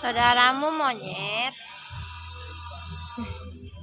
Saudaramu monyet.